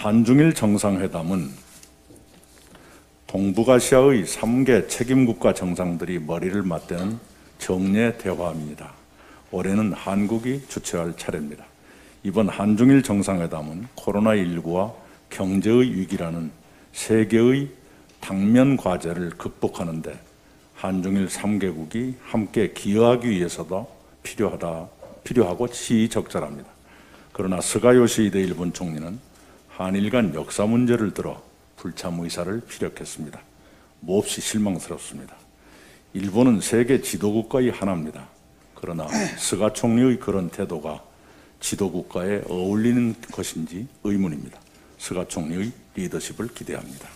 한중일 정상회담은 동북아시아의 3개 책임국가 정상들이 머리를 맞대는 정례 대화입니다. 올해는 한국이 주최할 차례입니다. 이번 한중일 정상회담은 코로나19와 경제의 위기라는 세계의 당면 과제를 극복하는데 한중일 3개국이 함께 기여하기 위해서도 필요하다, 필요하고 시의적절합니다. 그러나 스가 요시히데 일본 총리는 한일 간 역사 문제를 들어 불참 의사를 피력했습니다. 몹시 실망스럽습니다. 일본은 세계 지도국가의 하나입니다. 그러나 스가 총리의 그런 태도가 지도국가에 어울리는 것인지 의문입니다. 스가 총리의 리더십을 기대합니다.